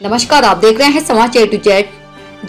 नमस्कार, आप देख रहे हैं समाचार टू जेड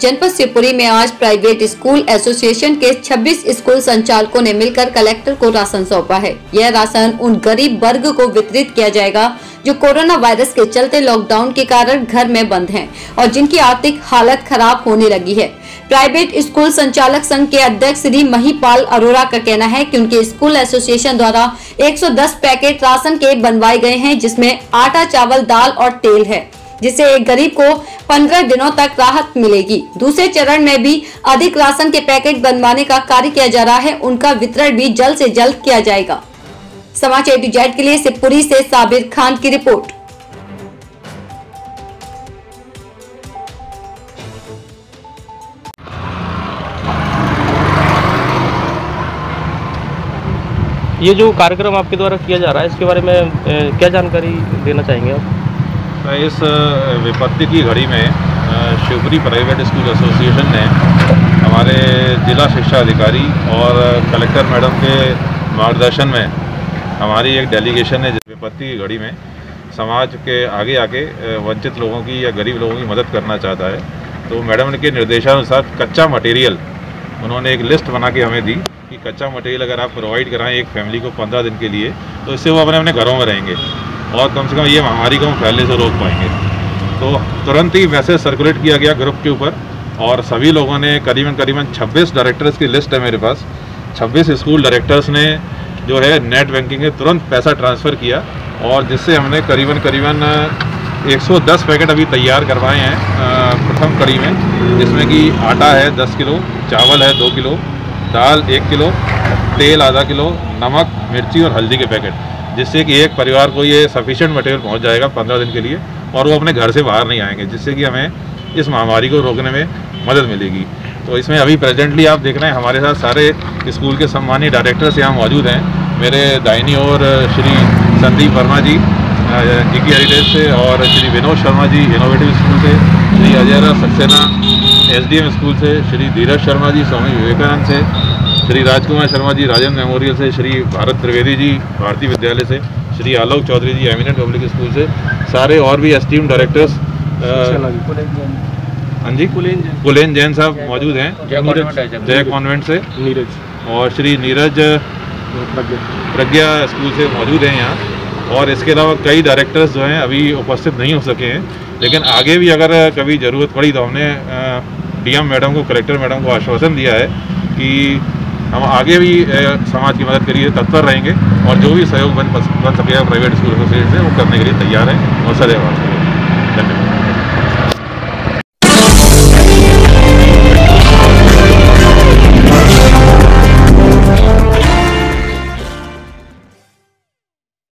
जनपद शिवपुरी में आज प्राइवेट स्कूल एसोसिएशन के 26 स्कूल संचालकों ने मिलकर कलेक्टर को राशन सौंपा है। यह राशन उन गरीब वर्ग को वितरित किया जाएगा जो कोरोना वायरस के चलते लॉकडाउन के कारण घर में बंद हैं और जिनकी आर्थिक हालत खराब होने लगी है। प्राइवेट स्कूल संचालक संघ के अध्यक्ष श्री महीपाल अरोरा का कहना है कि उनके स्कूल एसोसिएशन द्वारा 110 पैकेट राशन के बनवाए गए हैं, जिसमें आटा, चावल, दाल और तेल है। जिससे एक गरीब को 15 दिनों तक राहत मिलेगी। दूसरे चरण में भी अधिक राशन के पैकेट बनवाने का कार्य किया जा रहा है। उनका वितरण भी जल्द से जल्द किया जाएगा। समाचार टू के लिए शिवपुरी से साबिर खान की रिपोर्ट। ये जो कार्यक्रम आपके द्वारा किया जा रहा है, इसके बारे में क्या जानकारी देना चाहेंगे आप? इस विपत्ति की घड़ी में शिवपुरी प्राइवेट स्कूल एसोसिएशन ने हमारे जिला शिक्षा अधिकारी और कलेक्टर मैडम के मार्गदर्शन में हमारी एक डेलीगेशन जिस विपत्ति की घड़ी में समाज के आगे आके वंचित लोगों की या गरीब लोगों की मदद करना चाहता है तो मैडम के निर्देशानुसार कच्चा मटेरियल उन्होंने एक लिस्ट बना के हमें दी कि कच्चा मटेरियल अगर आप प्रोवाइड कराएँ एक फैमिली को पंद्रह दिन के लिए तो इससे वो अपने अपने घरों में रहेंगे। और कम से कम ये महामारी को हम फैलने से रोक पाएँगे। तो तुरंत ही मैसेज सर्कुलेट किया गया ग्रुप के ऊपर और सभी लोगों ने करीबन करीबन 26 डायरेक्टर्स की लिस्ट है मेरे पास। 26 स्कूल डायरेक्टर्स ने जो है नेट बैंकिंग में तुरंत पैसा ट्रांसफ़र किया और जिससे हमने करीबन करीबन 110 पैकेट अभी तैयार करवाए हैं प्रथम कड़ी में, जिसमें कि आटा है 10 किलो, चावल है 2 किलो, दाल एक किलो, तेल आधा किलो, नमक, मिर्ची और हल्दी के पैकेट जिससे कि एक परिवार को ये सफिशिएंट मटेरियल पहुँच जाएगा पंद्रह दिन के लिए और वो अपने घर से बाहर नहीं आएँगे, जिससे कि हमें इस महामारी को रोकने में मदद मिलेगी। तो इसमें अभी प्रेजेंटली आप देख रहे हैं, हमारे साथ सारे स्कूल के सम्मानीय डायरेक्टर्स यहाँ मौजूद हैं। मेरे दाहिनी और श्री संदीप वर्मा जी जिकी हेरिटेज से और श्री विनोद शर्मा जी इनोवेटिव स्कूल से, श्री अजयरा सक्सेना एसडीएम स्कूल से, श्री धीरज शर्मा जी, स्वामी विवेकानंद से श्री राजकुमार शर्मा जी राजन मेमोरियल से श्री भारत त्रिवेदी जी भारतीय विद्यालय से Shri Alok Chaudhary ji eminent public school से सारे और भी एस्टीम डायरेक्टर्स हाँ जी? कुलेन जैन। साहब मौजूद हैं जय कॉन्वेंट से। नीरज। और श्री नीरज प्रज्ञा। स्कूल से मौजूद हैं यहाँ। और इसके अलावा कई डायरेक्टर्स जो हैं अभी उपस्थित नहीं हो सके हैं। लेकिन आगे भी अगर कभी ज़रूरत पड़ी तो हमने डीएम मैडम को कलेक्टर मैडम को आश्वासन दिया है कि हम आगे भी समाज की मदद के लिए तत्पर रहेंगे और जो भी सहयोग बन बन सकेगा प्राइवेट स्कूल एसोसिएट से वो करने के लिए तैयार हैं और सदैव धन्यवाद।